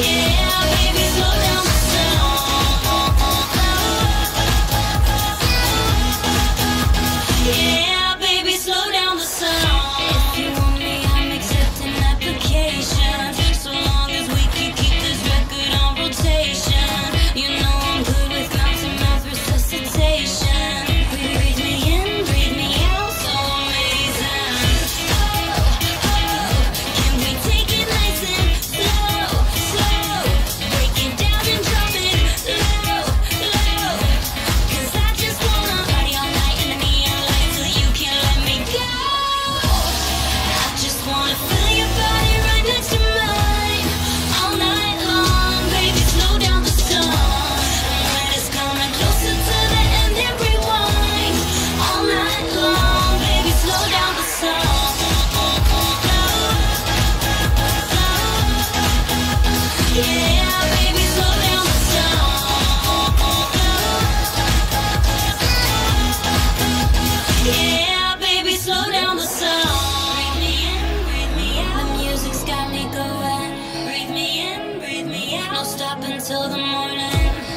yeah. no stop until the morning.